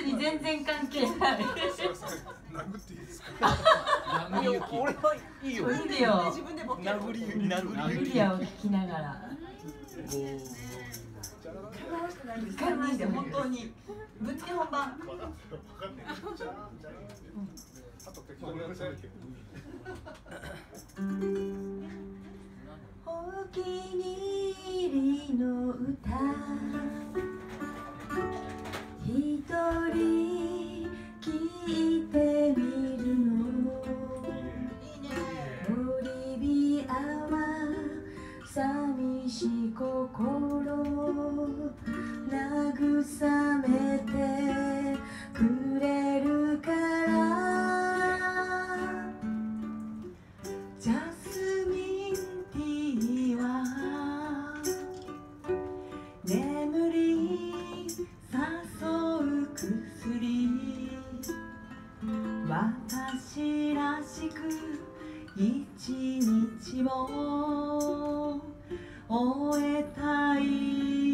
スに全然関係ない。殴っていいですか？いや俺はいいよ。いいよ。自分でボケる。殴り殴りユリアを聞きながら。楽しくないんですかマジで本当にぶっつけ本番お気に入りの歌心慰めてくれるからジャスミンティーは眠り誘う薬私らしく一日を終えたい。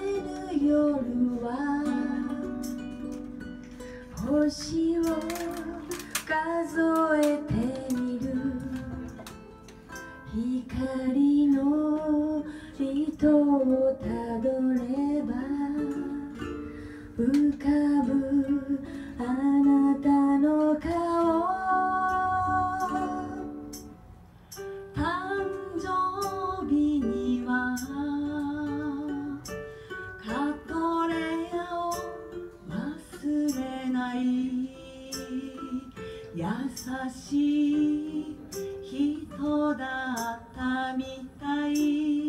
れる夜は星を数えてみる。光の糸をたどれば浮かぶあなたの顔優しい人だったみたい。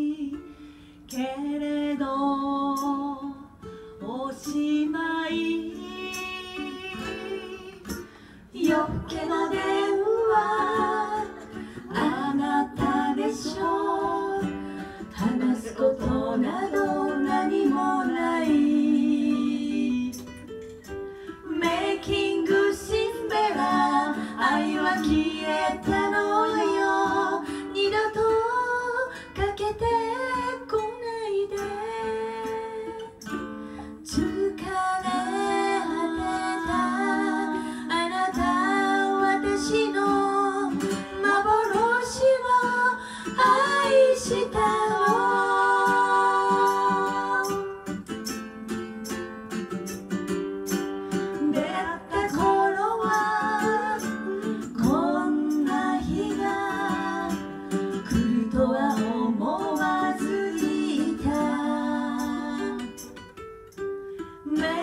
May